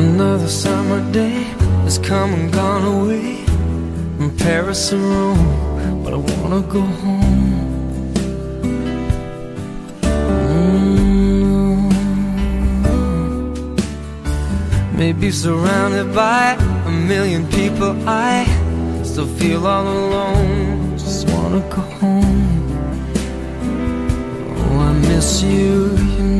Another summer day has come and gone away. From Paris or Rome, but I wanna go home. Mm. Maybe surrounded by a million people I still feel all alone. Just wanna go home. Oh, I miss you, you know and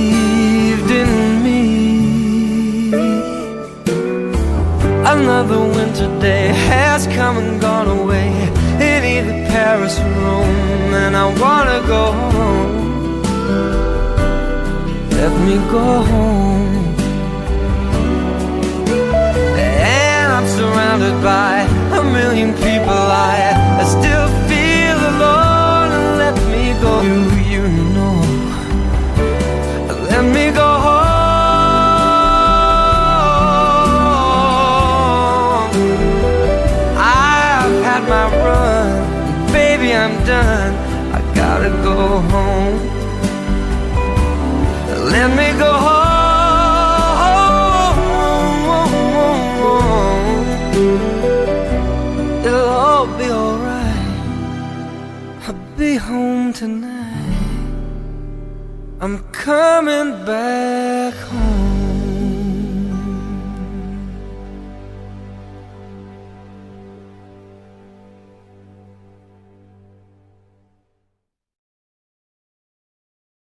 Another winter day has come and gone away. In either Paris or Rome And I wanna go home. Let me go home. And I'm surrounded by I'm done I gotta go home. Let me go home. It'll all be alright. I'll be home tonight. I'm coming back home